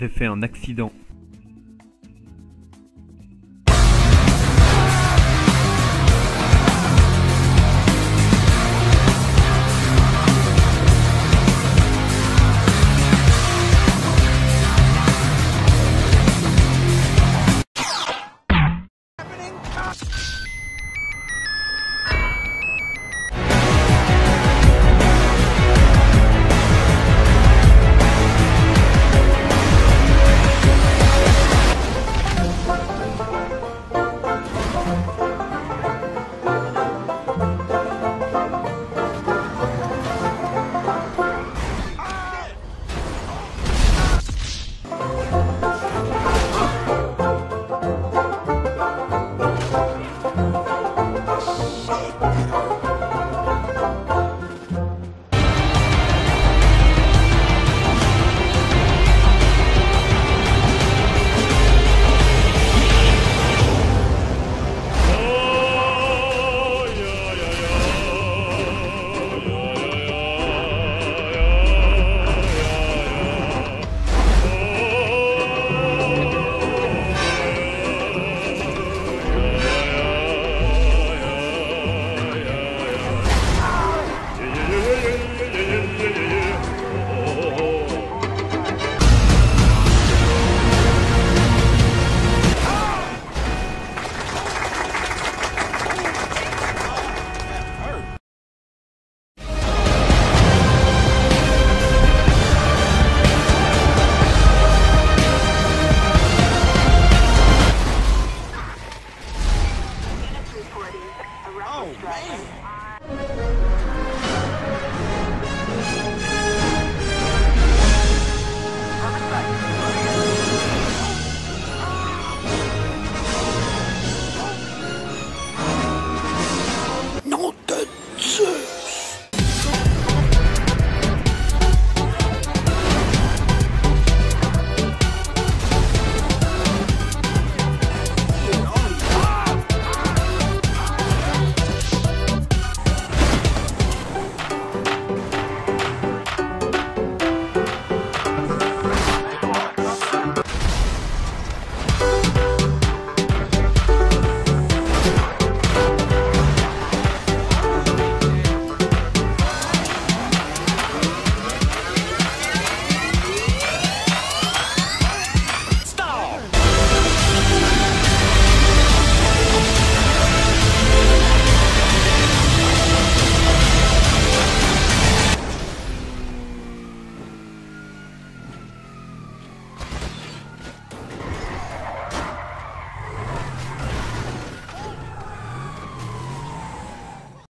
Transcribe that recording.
J'ai fait un accident. Man.